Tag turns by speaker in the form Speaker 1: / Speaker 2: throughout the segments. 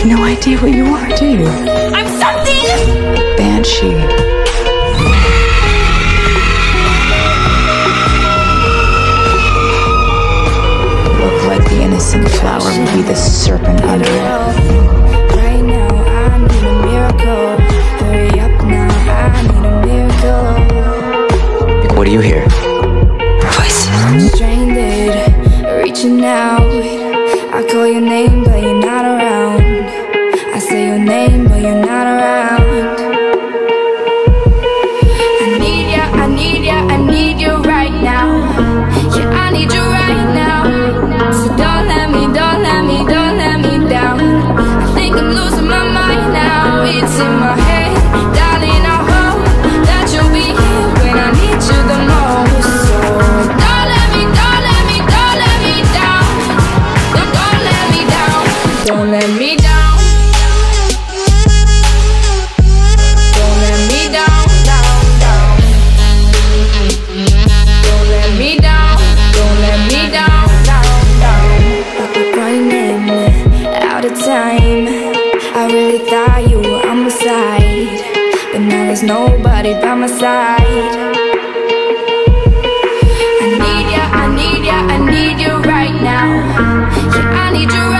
Speaker 1: have no idea what you are, do you?
Speaker 2: I'm something!
Speaker 1: Banshee. Look like the innocent flower will be the serpent under it.
Speaker 3: What do you hear?
Speaker 1: Voices.
Speaker 4: Stranded, reaching out. I call your name, but you're not around. there's nobody by my side. I need ya, I need ya, I need you right now. Yeah, I need you right now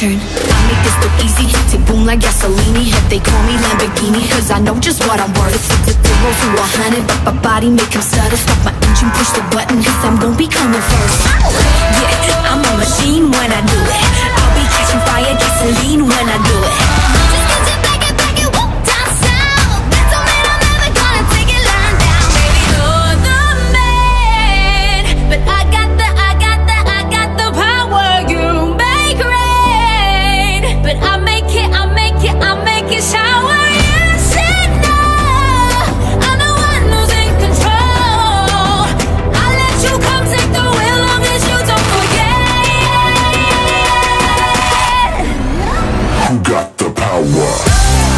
Speaker 2: turn. I make this look easy, to boom like gasoline If they call me Lamborghini, cause I know just what I'm worth. The zeros who are hunted, but my body make them stutter. Stop my engine, push the button, cause I'm gonna be coming first. who got the power.